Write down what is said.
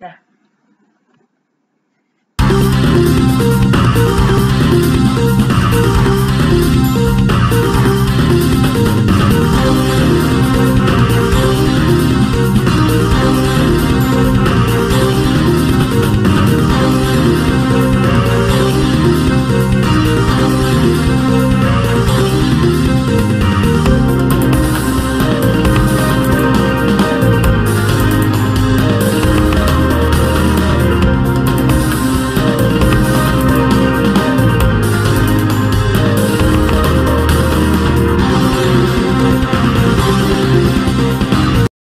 Yeah.